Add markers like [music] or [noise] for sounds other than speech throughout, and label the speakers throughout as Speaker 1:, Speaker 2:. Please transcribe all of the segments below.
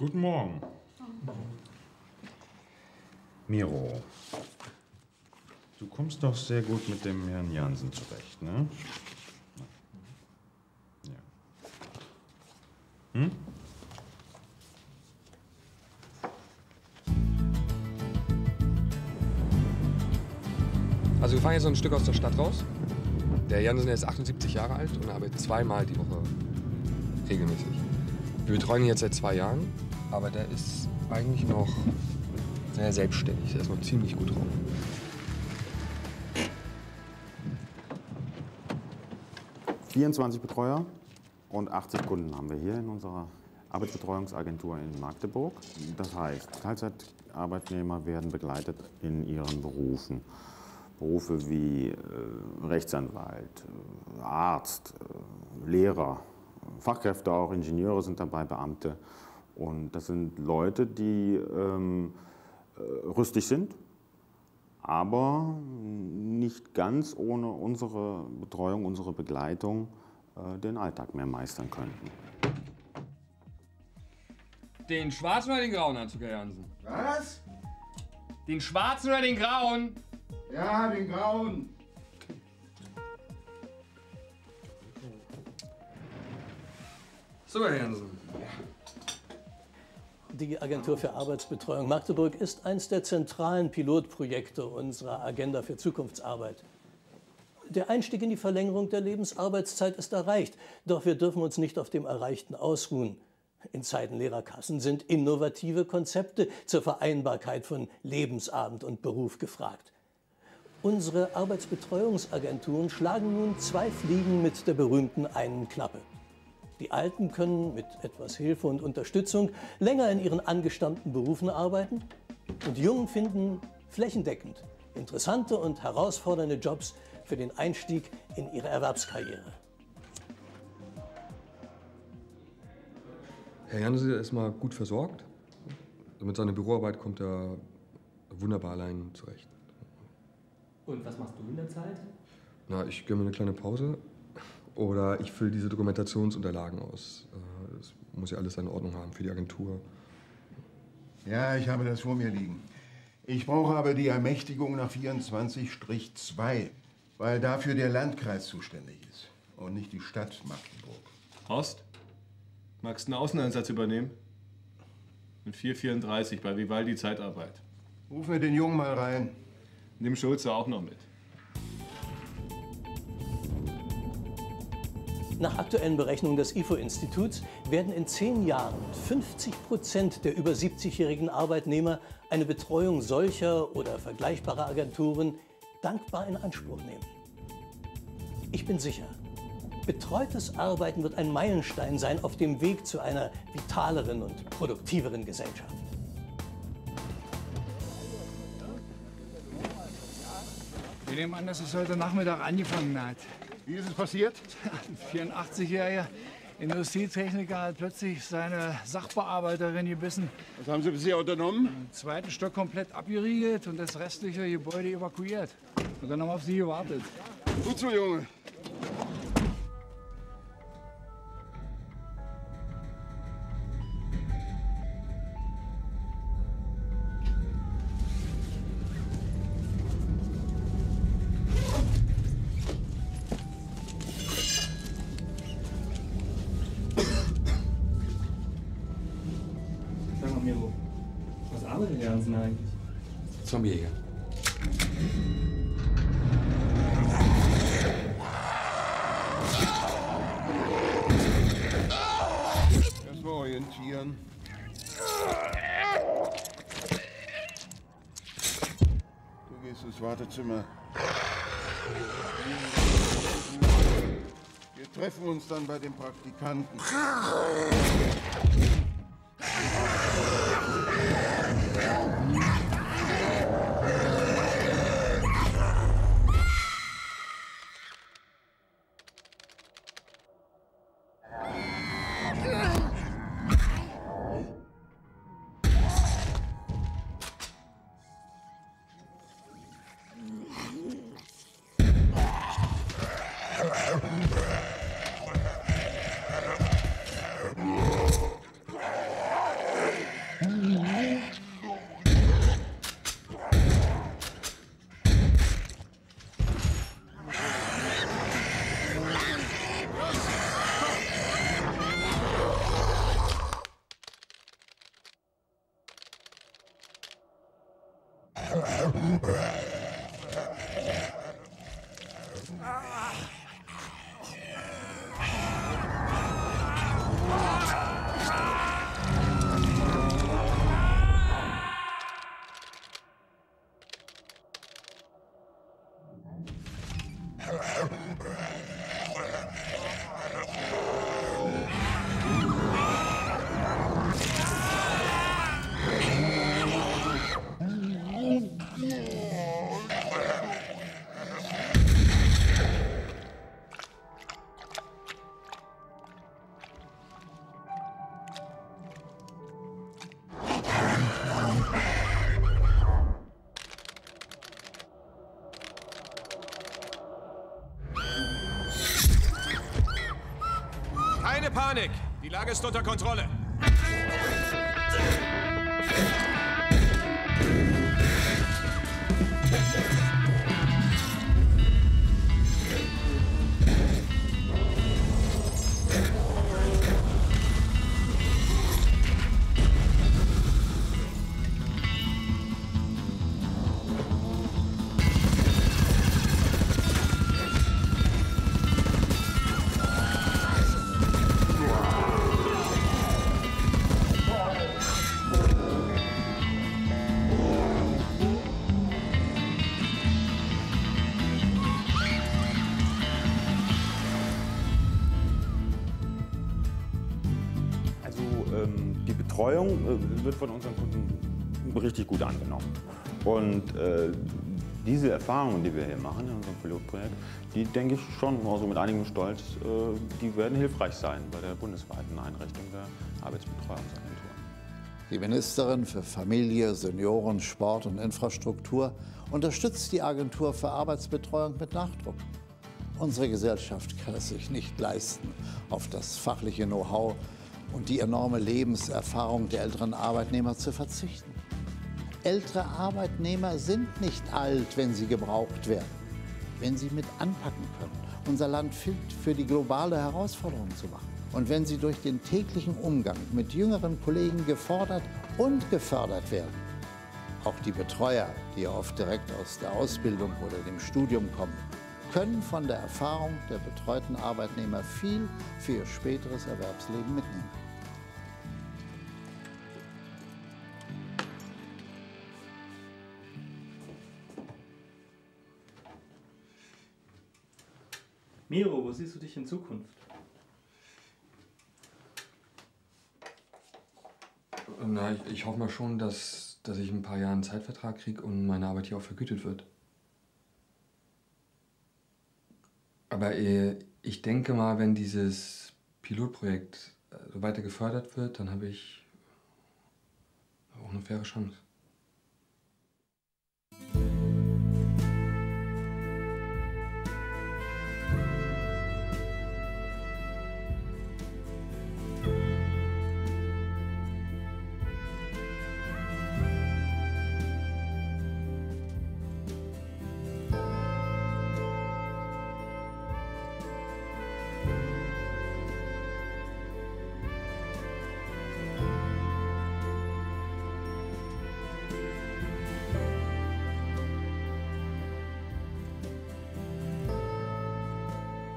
Speaker 1: Guten Morgen. Miro, du kommst doch sehr gut mit dem Herrn Jansen zurecht, ne? Ja. Hm?
Speaker 2: Also wir fahren jetzt so ein Stück aus der Stadt raus. Der Jansen ist 78 Jahre alt und arbeitet zweimal die Woche regelmäßig. Wir betreuen ihn jetzt seit zwei Jahren, aber der ist eigentlich noch sehr selbstständig. Der ist noch ziemlich gut drauf.
Speaker 1: ...24 Betreuer und 80 Kunden haben wir hier in unserer Arbeitsbetreuungsagentur in Magdeburg. Das heißt, Teilzeitarbeitnehmer werden begleitet in ihren Berufen. Berufe wie äh, Rechtsanwalt, äh, Arzt, äh, Lehrer, Fachkräfte auch, Ingenieure sind dabei, Beamte. Und das sind Leute, die ähm, äh, rüstig sind, aber nicht ganz ohne unsere Betreuung, unsere Begleitung äh, den Alltag mehr meistern könnten.
Speaker 2: Den schwarzen oder den grauen Anzug, Herr Jansen?
Speaker 3: Was?
Speaker 2: Den schwarzen oder den grauen?
Speaker 3: Ja, den grauen.
Speaker 2: So, Herr Jansen.
Speaker 4: Die Agentur für Arbeitsbetreuung Magdeburg ist eines der zentralen Pilotprojekte unserer Agenda für Zukunftsarbeit. Der Einstieg in die Verlängerung der Lebensarbeitszeit ist erreicht, doch wir dürfen uns nicht auf dem Erreichten ausruhen. In Zeiten leerer Kassen sind innovative Konzepte zur Vereinbarkeit von Lebensabend und Beruf gefragt. Unsere Arbeitsbetreuungsagenturen schlagen nun zwei Fliegen mit der berühmten einen Klappe. Die Alten können mit etwas Hilfe und Unterstützung länger in ihren angestammten Berufen arbeiten und die Jungen finden flächendeckend interessante und herausfordernde Jobs für den Einstieg in ihre Erwerbskarriere.
Speaker 2: Herr Jansen ist mal gut versorgt. Mit seiner Büroarbeit kommt er wunderbar allein zurecht.
Speaker 5: Und was machst du in der Zeit?
Speaker 2: Na, ich gönne mir eine kleine Pause oder ich fülle diese Dokumentationsunterlagen aus. Äh, Das muss ja alles seine Ordnung haben für die Agentur.
Speaker 3: Ja, ich habe das vor mir liegen. Ich brauche aber die Ermächtigung nach 24-2, weil dafür der Landkreis zuständig ist und nicht die Stadt Magdeburg.
Speaker 6: Horst, magst du einen Außeneinsatz übernehmen? Mit 434 bei Vivaldi Zeitarbeit.
Speaker 3: Ruf mir den Jungen mal rein.
Speaker 6: Nimm Schulze auch noch mit.
Speaker 4: Nach aktuellen Berechnungen des IFO-Instituts werden in zehn Jahren 50 Prozent der über 70-jährigen Arbeitnehmer eine Betreuung solcher oder vergleichbarer Agenturen dankbar in Anspruch nehmen. Ich bin sicher, betreutes Arbeiten wird ein Meilenstein sein auf dem Weg zu einer vitaleren und produktiveren Gesellschaft.
Speaker 7: Wir nehmen an, dass es heute Nachmittag angefangen hat.
Speaker 3: Wie ist es passiert?
Speaker 7: Ein 84-jähriger Industrietechniker hat plötzlich seine Sachbearbeiterin gebissen.
Speaker 3: Was haben Sie bisher unternommen?
Speaker 7: Den zweiten Stock komplett abgeriegelt und das restliche Gebäude evakuiert. Und dann haben wir auf Sie gewartet.
Speaker 3: Gut so, Junge.
Speaker 5: Jansen eigentlich?
Speaker 2: Zombiejäger.
Speaker 3: Erstmal orientieren. Du gehst ins Wartezimmer. Wir treffen uns dann bei den Praktikanten.
Speaker 8: Brr. [laughs] Panik! Die Lage ist unter Kontrolle.
Speaker 1: Betreuung äh, wird von unseren Kunden richtig gut angenommen. Und äh, diese Erfahrungen, die wir hier machen in unserem Pilotprojekt, die denke ich schon, also mit einigem Stolz, äh, die werden hilfreich sein bei der bundesweiten Einrichtung der Arbeitsbetreuungsagentur.
Speaker 9: Die Ministerin für Familie, Senioren, Sport und Infrastruktur unterstützt die Agentur für Arbeitsbetreuung mit Nachdruck. Unsere Gesellschaft kann es sich nicht leisten, auf das fachliche Know-how und die enorme Lebenserfahrung der älteren Arbeitnehmer zu verzichten. Ältere Arbeitnehmer sind nicht alt, wenn sie gebraucht werden, wenn sie mit anpacken können, unser Land fit für die globale Herausforderung zu machen. Und wenn sie durch den täglichen Umgang mit jüngeren Kollegen gefordert und gefördert werden. Auch die Betreuer, die ja oft direkt aus der Ausbildung oder dem Studium kommen, können von der Erfahrung der betreuten Arbeitnehmer viel für ihr späteres Erwerbsleben mitnehmen.
Speaker 5: Miro, wo siehst du dich in Zukunft?
Speaker 2: Na, ich, ich hoffe mal schon, dass, dass ich in ein paar Jahren einen Zeitvertrag kriege und meine Arbeit hier auch vergütet wird. Aber äh, ich denke mal, wenn dieses Pilotprojekt äh, so weiter gefördert wird, dann habe ich auch eine faire Chance.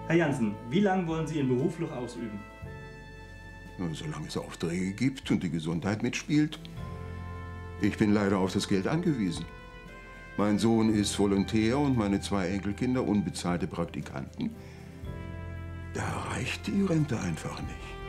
Speaker 5: Herr Jansen, wie lange wollen Sie Ihren Beruf noch ausüben?
Speaker 3: Solange es Aufträge gibt und die Gesundheit mitspielt. Ich bin leider auf das Geld angewiesen. Mein Sohn ist Volontär und meine zwei Enkelkinder unbezahlte Praktikanten. Da reicht die Rente einfach nicht.